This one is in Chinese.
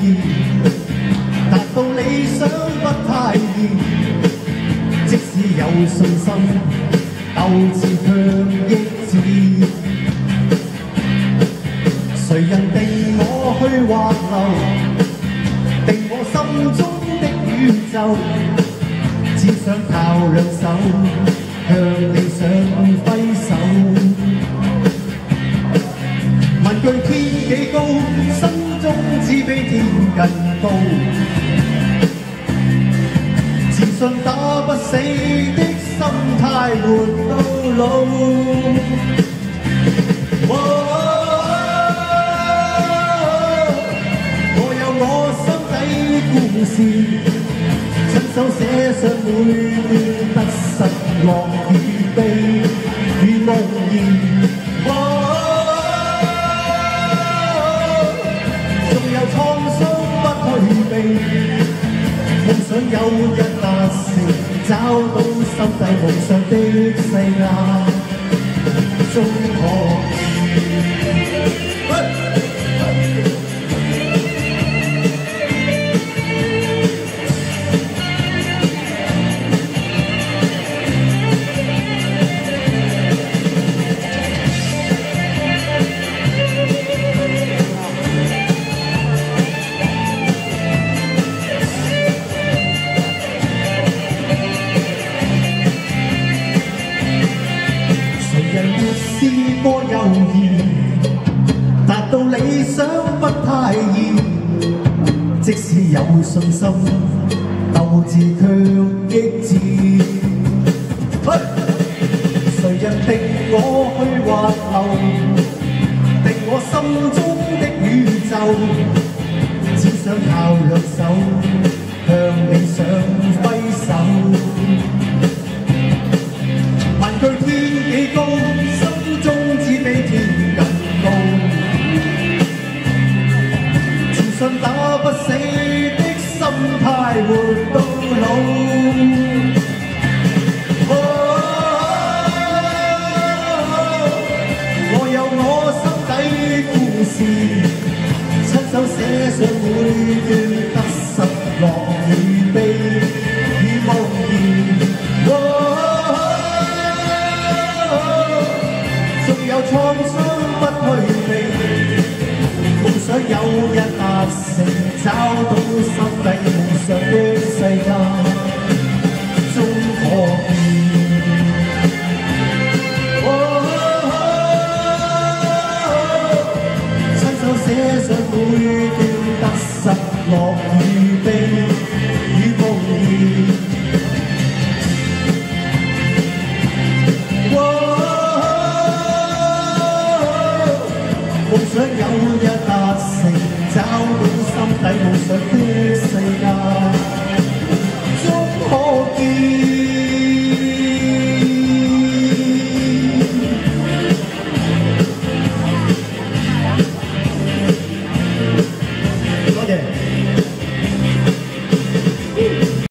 意，達到理想不太易。即使有信心，鬥志向益志。誰人定我去滑流？定我心中的宇宙，只想靠兩手向理想揮手。問句天幾高？身中只比天更高。自信打不死的心態活到老。我有我心底故事，親手寫上每段得失樂與悲梦想有日达成，找到心底梦想的世界，终可。见理想不太易。即使有信心，斗志強益志。嘿谁人定我去滑流，定我心中的宇宙？只想靠两手向理想 you. 寫上每段得失樂與悲與無言。夢想有日達成，找到心底夢想的世界，終可見。